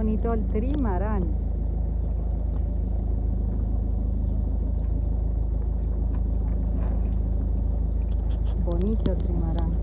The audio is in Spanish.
bonito el trimarán. Bonito el trimarán.